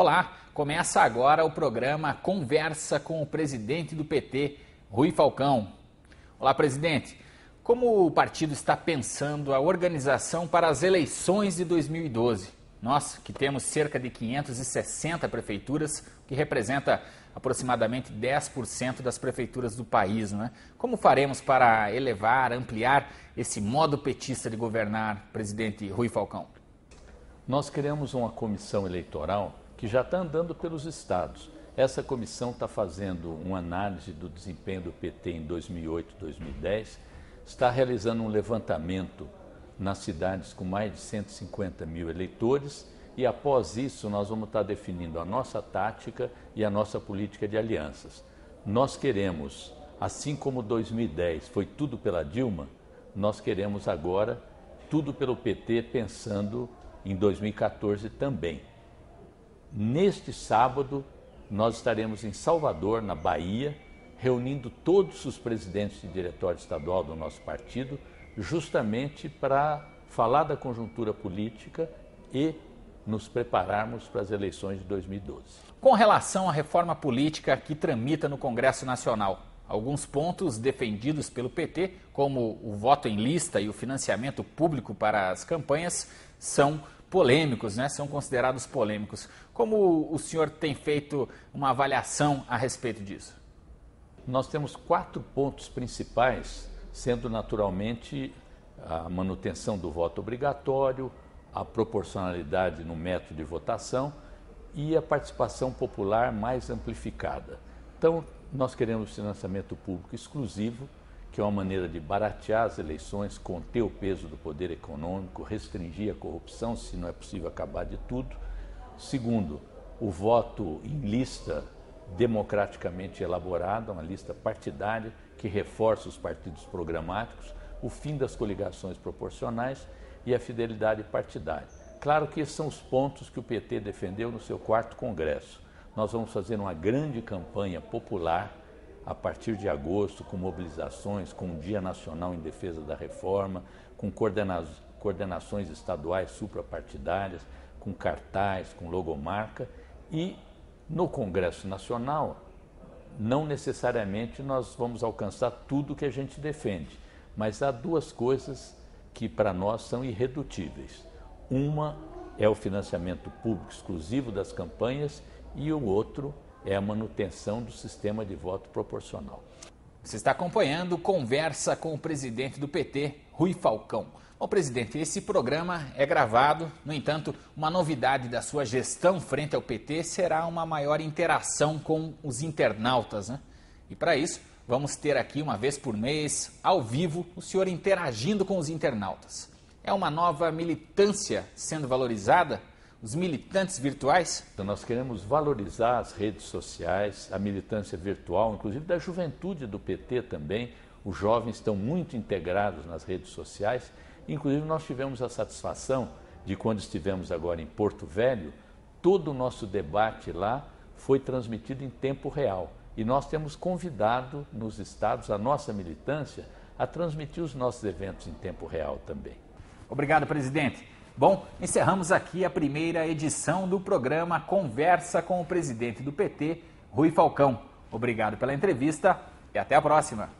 Olá, começa agora o programa Conversa com o presidente do PT, Rui Falcão. Olá, presidente. Como o partido está pensando a organização para as eleições de 2012? Nós, que temos cerca de 560 prefeituras, que representa aproximadamente 10% das prefeituras do país, não é? Como faremos para elevar, ampliar esse modo petista de governar, presidente Rui Falcão? Nós queremos uma comissão eleitoral que já está andando pelos estados. Essa comissão está fazendo uma análise do desempenho do PT em 2008, 2010, está realizando um levantamento nas cidades com mais de 150 mil eleitores e após isso nós vamos estar definindo a nossa tática e a nossa política de alianças. Nós queremos, assim como 2010 foi tudo pela Dilma, nós queremos agora tudo pelo PT pensando em 2014 também. Neste sábado, nós estaremos em Salvador, na Bahia, reunindo todos os presidentes de diretório estadual do nosso partido, justamente para falar da conjuntura política e nos prepararmos para as eleições de 2012. Com relação à reforma política que tramita no Congresso Nacional, alguns pontos defendidos pelo PT, como o voto em lista e o financiamento público para as campanhas, são polêmicos, né? são considerados polêmicos. Como o senhor tem feito uma avaliação a respeito disso? Nós temos quatro pontos principais, sendo naturalmente a manutenção do voto obrigatório, a proporcionalidade no método de votação e a participação popular mais amplificada. Então, nós queremos financiamento público exclusivo, que é uma maneira de baratear as eleições, conter o peso do poder econômico, restringir a corrupção, se não é possível acabar de tudo. Segundo, o voto em lista democraticamente elaborada, uma lista partidária que reforça os partidos programáticos, o fim das coligações proporcionais e a fidelidade partidária. Claro que esses são os pontos que o PT defendeu no seu quarto congresso. Nós vamos fazer uma grande campanha popular a partir de agosto, com mobilizações, com o Dia Nacional em Defesa da Reforma, com coordena coordenações estaduais suprapartidárias, com cartaz, com logomarca e no Congresso Nacional, não necessariamente nós vamos alcançar tudo que a gente defende, mas há duas coisas que para nós são irredutíveis. Uma é o financiamento público exclusivo das campanhas e o outro é a manutenção do sistema de voto proporcional. Você está acompanhando Conversa com o presidente do PT, Rui Falcão. Bom, presidente, esse programa é gravado, no entanto, uma novidade da sua gestão frente ao PT será uma maior interação com os internautas, né? E para isso, vamos ter aqui uma vez por mês, ao vivo, o senhor interagindo com os internautas. É uma nova militância sendo valorizada? Os militantes virtuais? Então, nós queremos valorizar as redes sociais, a militância virtual, inclusive da juventude do PT também. Os jovens estão muito integrados nas redes sociais. Inclusive, nós tivemos a satisfação de, quando estivemos agora em Porto Velho, todo o nosso debate lá foi transmitido em tempo real. E nós temos convidado nos estados a nossa militância a transmitir os nossos eventos em tempo real também. Obrigado, presidente. Bom, encerramos aqui a primeira edição do programa Conversa com o presidente do PT, Rui Falcão. Obrigado pela entrevista e até a próxima.